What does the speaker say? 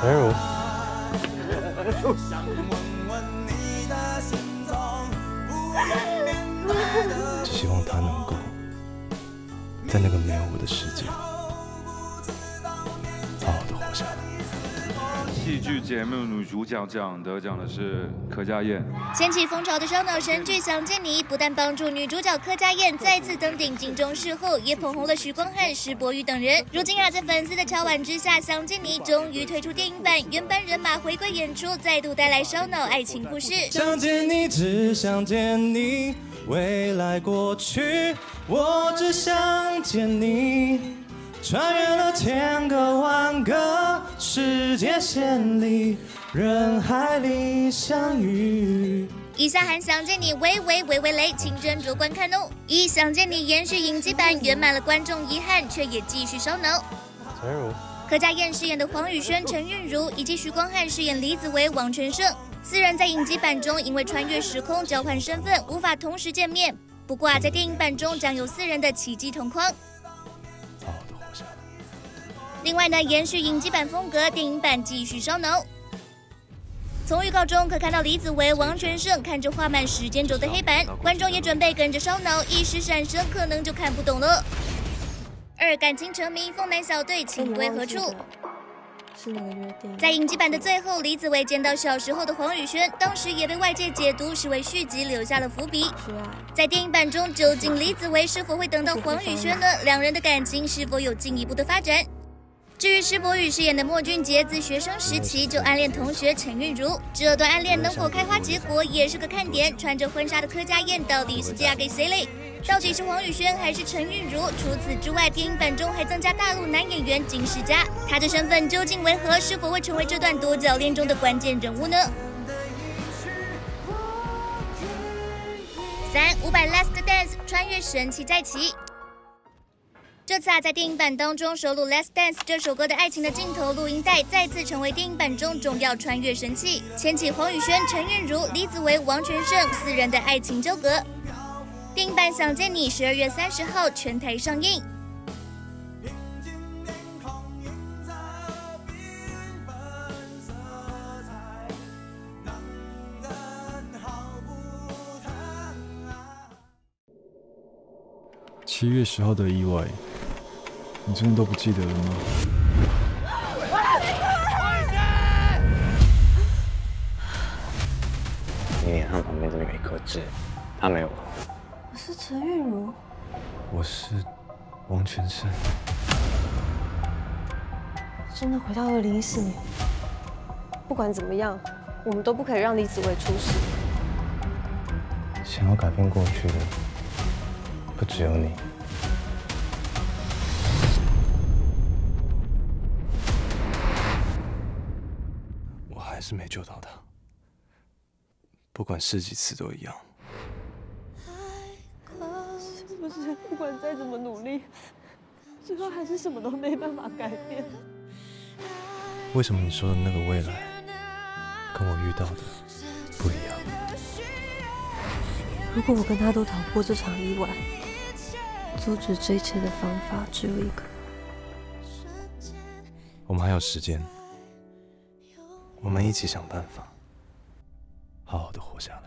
陈如。只 希望他能够在那个没有我的世界。戏剧节目女主角奖得奖的是柯佳燕。掀起风潮的烧脑神剧《想见你》，不但帮助女主角柯佳燕再次登顶金钟视后，也捧红了许光汉、石柏宇等人。如今啊，在粉丝的敲碗之下，《想见你》终于推出电影版，原班人马回归演出，再度带来烧脑爱情故事。想见你，只想见你，未来过去，我只想见你。穿越了千个万个世界线里，人海里相遇。以下还想见你，喂喂喂喂雷，请斟酌观看哦。一想见你延续影集版，圆满了观众遗憾，却也继续烧脑。陈如，柯佳燕饰演的黄宇轩、陈韵如，以及徐光汉饰演李子维、王全胜，四人在影集版中因为穿越时空交换身份，无法同时见面。不过啊，在电影版中将有四人的奇迹同框。另外呢，延续影集版风格，电影版继续烧脑。从预告中可看到李子维、王全胜看着画满时间轴的黑板，观众也准备跟着烧脑，一时闪神可能就看不懂了。二感情成迷，风男小队情归何处？是那个约定。在影集版的最后，李子维见到小时候的黄宇轩，当时也被外界解读是为续集留下了伏笔。在电影版中，究竟李子维是否会等到黄宇轩呢？两人的感情是否有进一步的发展？至于施柏宇饰演的莫俊杰，自学生时期就暗恋同学陈韵如，这段暗恋能否开花结果也是个看点。穿着婚纱的柯佳燕到底是嫁给谁嘞？到底是黄宇轩还是陈韵如？除此之外，电影版中还增加大陆男演员金世佳，他的身份究竟为何？是否会成为这段多角恋中的关键人物呢？三五百 Last Dance 穿越神奇再起。这次啊，在电影版当中收录《Last Dance》这首歌的爱情的镜头录音带，再次成为电影版中重要穿越神器，牵起黄宇轩、陈韵如、李子维、王全胜四人的爱情纠葛。电影版《想见你》十二月三十号全台上映。七月十号的意外。你真的都不记得了吗？你脸上旁边这边有一颗痣，他没有。我是陈韵如。我是王全胜。真的回到二零一四年。不管怎么样，我们都不可以让李子维出事。想要改变过去的，不只有你。我还是没救到他，不管试几次都一样。是不管再怎么努力，最后还是什么都没办法改变？为什么你说的那个未来，跟我遇到的不一样？如果我跟他都逃不过这场意外，阻止这一切的方法只有一个。我们还有时间。我们一起想办法，好好的活下来。